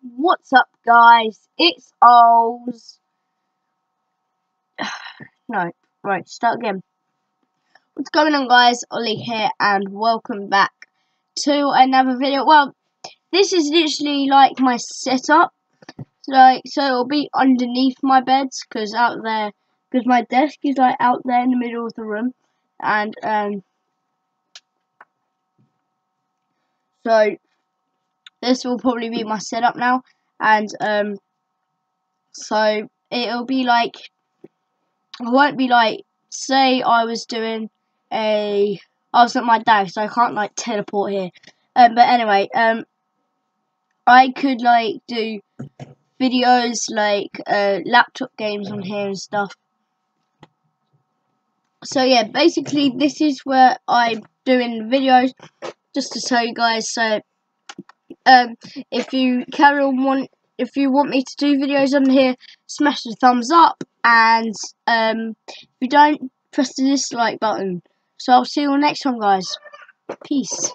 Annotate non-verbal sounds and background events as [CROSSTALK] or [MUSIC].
What's up, guys? It's Ols. [SIGHS] no, right, start again. What's going on, guys? Ollie here, and welcome back to another video. Well, this is literally like my setup. Like, so it'll be underneath my beds, because out there, because my desk is like out there in the middle of the room, and um, so this will probably be my setup now. And um so it'll be like it won't be like say I was doing a I was at my desk so I can't like teleport here. Um but anyway um I could like do videos like uh laptop games on here and stuff. So yeah basically this is where I'm doing videos just to show you guys so um, if you carry on want, if you want me to do videos on here, smash the thumbs up, and um, if you don't, press the dislike button. So I'll see you all next time, guys. Peace.